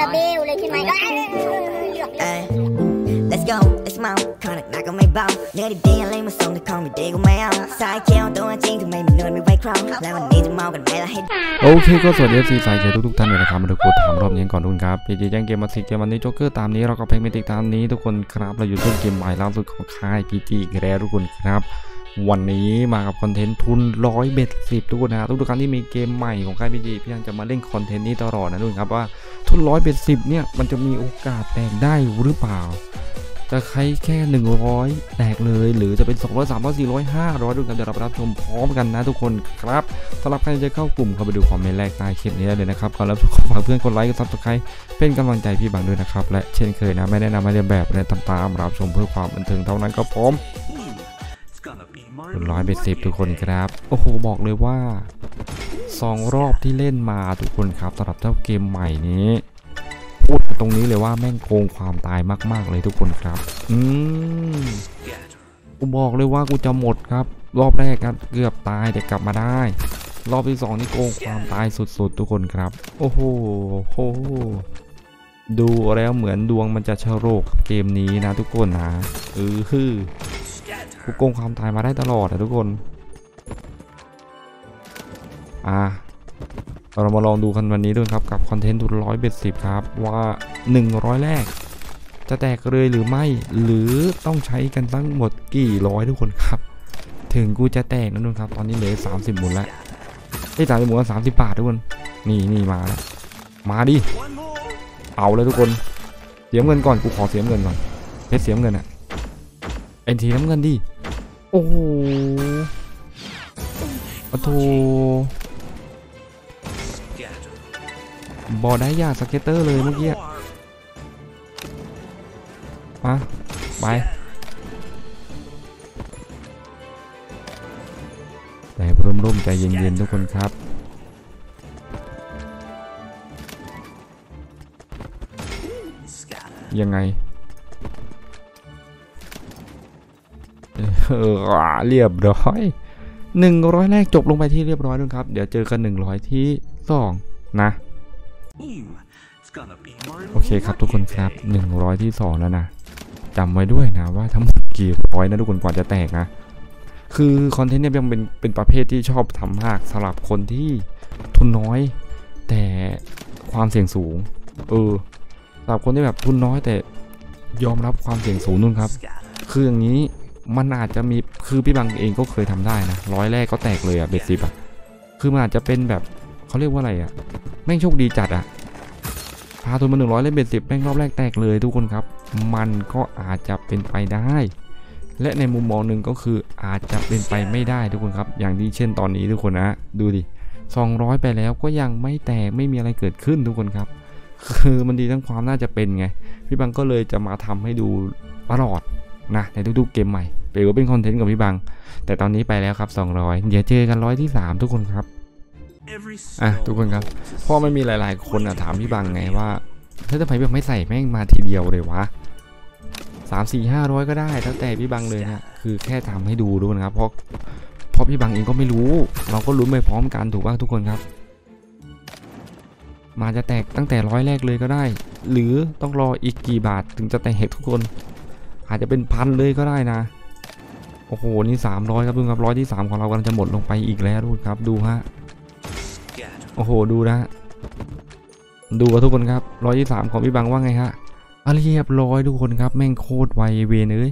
ละเบลเลยใช่ไหมก็เอ้ยหยอกเล่น Ay, Let's go, let's mount ขอหนักหนักก็ไม่เบาเนื้อดีๆอะไรมาส่งแต่ของไม่ดีก็ไม่เอาสายเขียวตัวจริงทำไมมันนวลไม่ไหวครองแล้ววันนี้จะเมากันไหมล่ะให้โอเคก็สวัสดีซีสายเชียร์ทุกๆท่านเลยนะครับมาดูโกดถามรอบนี้ก่อนทุกคนครับพีจีแจ้งเกมมาสิเกมวันนี้โจ๊กเกอร์ตามนี้เราก็เพลงเมติกตามนี้ทุกคนครับเราอยู่ต้นเกมใหม่ล่าสุดของค่ายพีจีอีกแล้วทุกคนครับ วันนี้มากับคอนเทนต์ทุนร้อยเบ็ดสิบทุกคนนะทุกๆครั้งที่มีเกมใหม่ของค่ายพีจีพี่ยังจะมาเล่นคอนเทนต์นี้ตลอดนะทุกคนครับว่าทุนร้อย bet สิบเนี่ยมันจะมีโอกาสแตกได้หรือเปล่าจะใช้แค่ 100 แตกเลย หรือจะเป็น 200 300 400 500ดูกันเดี๋ยวเราไปรับชมพร้อมกันนะทุกคนครับสำหรับใครจะเข้ากลุ่มเข้าไปดู comment แรกใต้คลิปนี้ได้เลยนะครับก่อนแล้วขอฝากเพื่อนกดไลค์กด subscribe เป็นกำลังใจพี่บังด้วยนะครับ และเช่นเคยนะ ไม่แนะนำให้เลียนแบบและทำตามรับชมเพื่อความบันเทิงเท่านั้นก็พร้อม ร้อย bet สิบทุกคนครับ โอ้โห บอกเลยว่าสองรอบที่เล่นมาทุกคนครับสำหรับเจ้าเกมใหม่นี้ พูดตรงนี้เลยว่าแม่งโกงความตายมาก ๆ เลยทุกคนครับ อืมกูบอกเลยว่ากูจะหมดครับ รอบแรกครับเกือบตายแต่กลับมาได้ รอบที่สองนี่โกงความตายสุด ๆ ทุกคนครับ โอ้โหโหดูแล้วเหมือนดวงมันจะชะโรกเกมนี้นะทุกคนนะเออฮือ กูโกงความตายมาได้ตลอดอะทุกคน อะเรามาลองดูกันวันนี้ด้วยครับกับคอนเทนต์ทุนร้อยเบ็ดสิบครับว่า 100 แรก จะแตกเลยหรือไม่หรือต้องใช้กันทั้งหมดกี่ร้อยทุกคนครับ ถึงกูจะแตกนะทุกคนครับ ตอนนี้เหลือสามสิบหมุนแล้วไอ้สามสิบหมุนสามสิบบาททุกคนนี่นี่มาแล้วมาดิเอาเลยทุกคนเสียเงินก่อนกูขอเสียเงินก่อนเพชรเสียเงินอะเอ็นทีน้ำเงินดิ โอ้โหโอ้โห Scatter. บอได้ยาสเก็ตเตอร์เลยเมื่อ One กี้ more. มาไปแต่ร่มๆใจเย็นๆทุกคนครับ Scatter. ยังไง เรียบร้อยหนึ่งร้อยแรกจบลงไปที่เรียบร้อยแล้วครับ เดี๋ยวเจอกันหนึ่งร้อยที่สองนะ โอเคครับทุกคนครับ 100 ที่ 2 แล้วนะจำไว้ด้วยนะว่าทั้งหมดกี่ร้อยนะทุกคนกว่าจะแตกนะ คือคอนเทนต์เนี่ยยังเป็นเป็นประเภทที่ชอบทำมากสำหรับคนที่ทุนน้อย แต่ความเสี่ยงสูง เออสำหรับคนที่แบบทุนน้อยแต่ยอมรับความเสี่ยงสูงนู่นครับ คืออย่างนี้ มันอาจจะมีคือพี่บังเองก็เคยทำได้นะร้อยแรกก็แตกเลยอะเบ็ดสิบอะคือมันอาจจะเป็นแบบเขาเรียกว่าอะไรอะแม่งโชคดีจัดอะพาทุนมาหนึ่งร้อยเล่นเบ็ดสิบแม่งรอบแรกแตกเลยทุกคนครับ มันก็อาจจะเป็นไปได้ และในมุมมองหนึ่งก็คืออาจจะเป็นไปไม่ได้ทุกคนครับ อย่างที่เช่นตอนนี้ทุกคนนะดูดิ200 ไปแล้วก็ยังไม่แตกไม่มีอะไรเกิดขึ้นทุกคนครับ คือมันดีทั้งความน่าจะเป็นไง พี่บังก็เลยจะมาทำให้ดูตลอดนะในทุกๆเกมใหม่ เปลว่าเป็นคอนเทนต์กับพี่บัง แต่ตอนนี้ไปแล้วครับ 200 เดี๋ยวเจอกันร้อยที่ 3 ทุกคนครับ Every อะ spell ทุกคนครับ belongs to เพราะมันมีหลาย ๆ คนอะถามพี่บังไงว่าเฮ้ยทำไมพี่บังไม่ใส่แม่งมาทีเดียวเลยวะสามสี่ห้าร้อยก็ได้แล้วแต่พี่บังเลยนะคือแค่ทำให้ดูด้วยนะครับ เพราะเพราะพี่บังเองก็ไม่รู้ เราก็ลุ้นไปพร้อมกันถูกป่ะทุกคนครับ มาจะแตกตั้งแต่ร้อยแรกเลยก็ได้ หรือต้องรออีกกี่บาทถึงจะแตกทุกคน อาจจะเป็นพันเลยก็ได้นะ โอ้โห นี่ 300 ครับทุกคนครับร้อยที่ 3 ของเรากำลังจะหมดลงไปอีกแล้วทุกคนครับดูฮะโอ้โหดูนะดูกันทุกคนครับร้อยที่3ของพี่บังว่าไงฮะอะเรียบร้อยทุกคนครับ แม่งโคตรไวเวนเอ้ย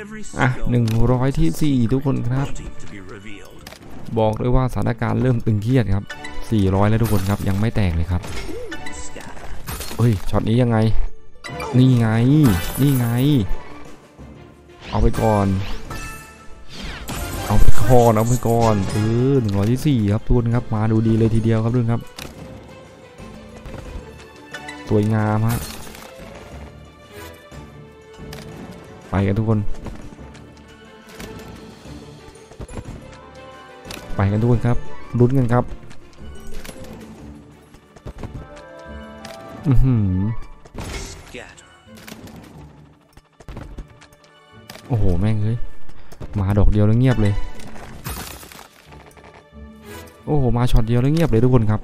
Every อะ spell 100ที่4ทุกคนครับ บอกเลยว่าสถานการณ์เริ่มตึงเครียดครับ400แล้วทุกคนครับยังไม่แตกเลยครับเฮ้ยช็อตนี้ยังไง นี่ไง นี่ไง เอาไปก่อน เอาไปก่อนเอาไปก่อนเออหนึ่งร้อยที่สี่ครับทุกคนครับมาดูดีเลยทีเดียวครับทุกคนครับสวยงามฮะไปกันทุกคน ไปกันทุกคนครับลุ้นกันครับ อือหือ ดอกเดียวแล้วเงียบเลย โอ้โห มาช็อตเดียวแล้วเงียบเลยทุกคนครับ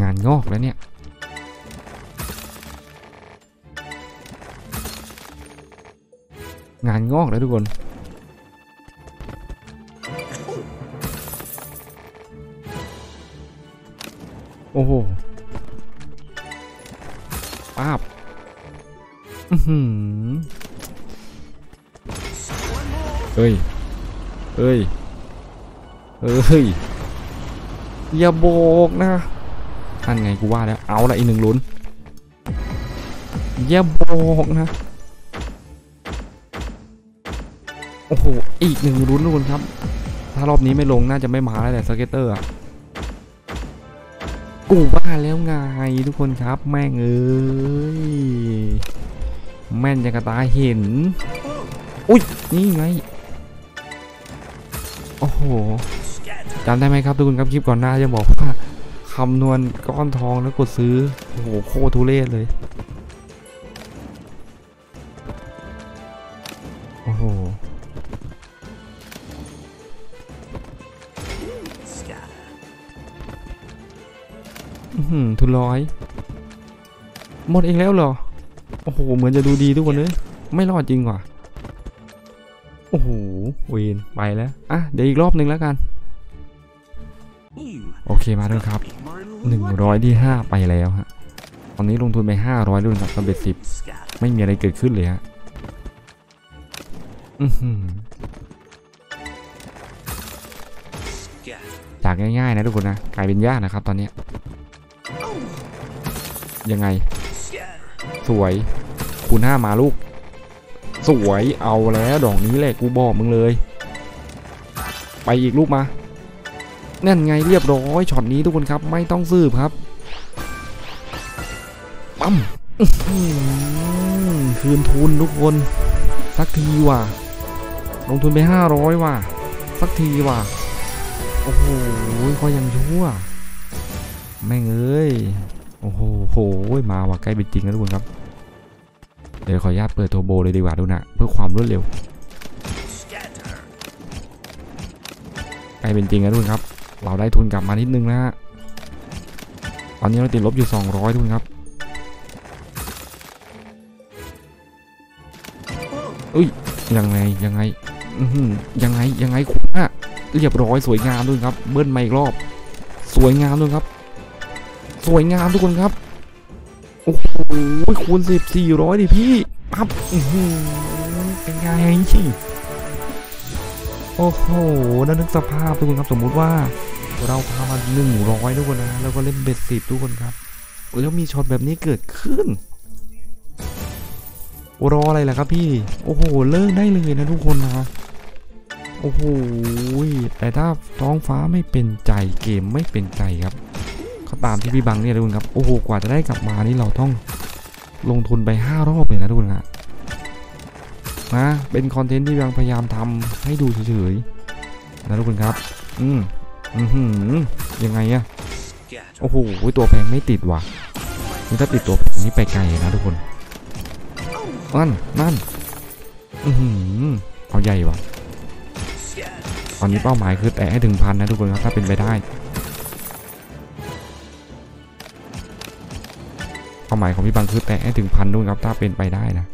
งานงอกแล้วเนี่ยงานงอกแล้วทุกคน โอ้โห ป้าบอือหือเฮ้ยเฮ้ยเฮ้ย อย่าโบกนะนั่นไงกูว่าแล้ว เอาละอีกหนึ่งลุ้น อย่าโบกนะ โอ้โห อีกหนึ่งลุ้นทุกคนครับ ถ้ารอบนี้ไม่ลงน่าจะไม่มาแล้วแหละสเก็ตเตอร์อะ กูว่าแล้วไงทุกคนครับแม่งเอ้ยแม่นยังกระตาเห็น อุ้ยนี่ไง โอ้โหจำได้ไหมครับทุกคนครับคลิปก่อนหน้าจะบอกว่าคำนวณก้อนทองแล้วกดซื้อ โอ้โหโคตรทุเรศเลย ทุนร้อยหมดเองแล้วเหรอ โอ้โห เหมือนจะดูดีทุกคนเลยไม่รอดจริงว่ะ โอ้โหเวนไปแล้ว อะ เดี๋ยวอีกรอบหนึ่งแล้วกัน You โอเคมาด้วยครับ be more หนึ่ง lucky. ร้อยที่ห้าไปแล้วฮะ ตอนนี้ลงทุนไปห้าร้อยด้วยครับกับเบ็ดสิบ Scatter. ไม่มีอะไรเกิดขึ้นเลยฮะอือหือ Scatter. จากง่ายๆนะทุกคนนะ กลายเป็นยากนะครับตอนเนี้ ยังไง สวยคูณห้ามาลูก สวยเอาแล้วดอกนี้แหละกูบอกมึงเลย ไปอีกลูกมานั่นไงเรียบร้อยช็อตนี้ทุกคนครับ ไม่ต้องสืบครับปั๊มคืนทุนทุกคน สักทีว่ะลงทุนไปห้าร้อยว่ะ สักทีว่ะ โอ้โหก็ยังชั่ว แม่งเอ้ย โอ้โหโหมาว่ะใกล้เป็นจริงแล้วทุกคนครับ เดี๋ยวขออนุญาตเปิดโทรโบเลยดีกว่าดูนะเพื่อความรวดเร็วใกล้เป็นจริงแล้วทุกคนครับ เราได้ทุนกลับมานิดนึงนะฮะตอนนี้เราติดลบอยู่ 200 ทุกคนครับอุ้ยยังไงยังไงยังไงยังไงคุณอะเรียบร้อยสวยงามด้วยครับเบิ้ลมาอีกรอบ สวยงามด้วยครับ สวยงามทุกคนครับ โอ้โหคูณสิบสี่ร้อยดิพี่ปั๊บเป็นไงชิโอ้โหนั่นนึกสภาพทุกคนครับสมมุติว่า เราพามาหนึ่งร้อยทุกคนนะแล้วก็เล่นเบ็ดสิบทุกคนครับ แล้วมีช็อตแบบนี้เกิดขึ้นรออะไรล่ะครับพี่ โอ้โห เลิกได้เลยนะทุกคนนะ โอ้โห แต่ถ้าท้องฟ้าไม่เป็นใจเกมไม่เป็นใจครับ ก็ตามที่พี่บังเนี่ยทุกคนครับ โอ้โห กว่าจะได้กลับมานี่เราต้องลงทุนไปห้ารอบเลยนะทุกคนนะนะ เป็นคอนเทนต์ที่ยังพยายามทำให้ดูเฉยๆนะทุกคนครับ อืมอือหือยังไงอะโอ้โห ตัวแพงไม่ติดว่ะ นี่ถ้าติดตัวแพงนี่ไปไกลนะทุกคน นั่น นั่น อือหือเอาใหญ่ว่ะ ตอนนี้เป้าหมายคือแตะให้ถึงพันนะทุกคนครับ ถ้าเป็นไปได้ เป้าหมายของพี่บังคือแตะให้ถึงพันด้วยครับถ้าเป็นไปได้นะ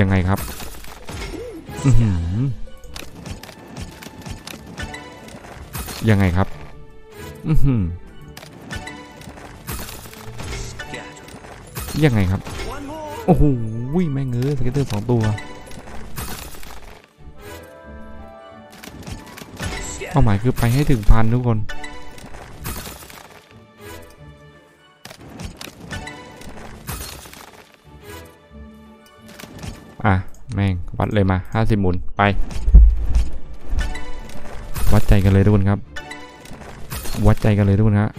ยังไงครับยังไงครับยังไงครับ โอ้โหแม่งเอ้ย scatter สองตัว เป้าหมายคือไปให้ถึงพันทุกคน อะ แม่ง วัดเลยมาห้าสิบหมุน ไป วัดใจกันเลยทุกคนครับ วัดใจกันเลยทุกคนฮะ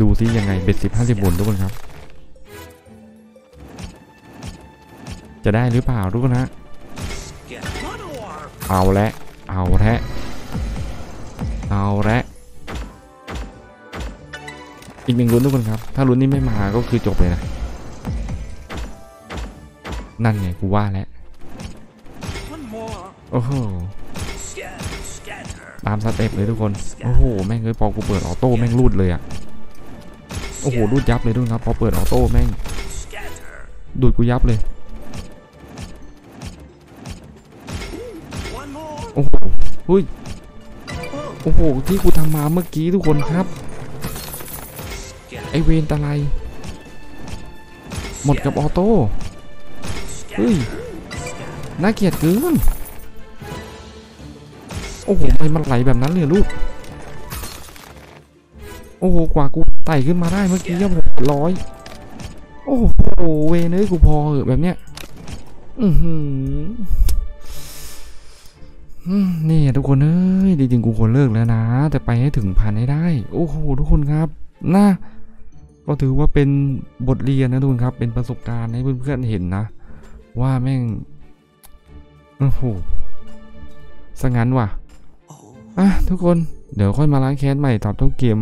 ดูซิยังไงเบ็ดสิบห้าสิบหมุนทุกคนครับ จะได้หรือเปล่าทุกคนฮะ เอาละ เอาละ เอาละอีกหนึ่งลุ้นทุกคนครับ ถ้าลุ้นนี้ไม่มาก็คือจบเลยนะ นั่นไงกูว่าแล้ว โอ้โห ตาม step เลยทุกคน โอ้โห แม่งเอ้ยพอกูเปิด auto แม่งรูดเลยอะโอ้โห รูดยับเลยทุกคนครับ พอเปิด auto แม่ง ดูดกูยับเลย โอ้โหหุ้ยโอ้โห ที่กูทำมาเมื่อกี้ทุกคนครับ ไอเวนตะไลหมดกับออโต้ เฮ้ย น่าเกลียดเกิน โอ้โหทำไมมันไหลแบบนั้นเลยลูก โอ้โห กว่ากูไต่ขึ้นมาได้เมื่อกี้ก็หกร้อย โอ้โห เวนเอ้ยกูพอเหอะแบบเนี้ย อือหืออืม นี่ทุกคนเอ้ยจริงๆกูควรเลิกแล้วนะ แต่ไปให้ถึงพันให้ได้ โอ้โหทุกคนครับน่าก็ถือว่าเป็นบทเรียนนะทุกคนครับ เป็นประสบการณ์ให้เพื่อนๆเห็นนะ ว่าแม่งโอ้โหสงั้นว่ะอะทุกคนเดี๋ยวค่อยมาล้างแค้นใหม่ตอบทุกเกม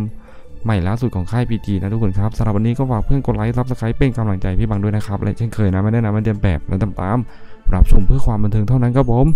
ใหม่ล่าสุดของค่าย PG นะทุกคนครับสำหรับวันนี้ก็ฝากเพื่อนกด like subscribe เป็นกำลังใจพี่บังด้วยนะครับและเช่นเคยนะไม่ได้นะมันเลียนแบบและตามๆรับชมเพื่อความบันเทิงเท่านั้นครับผม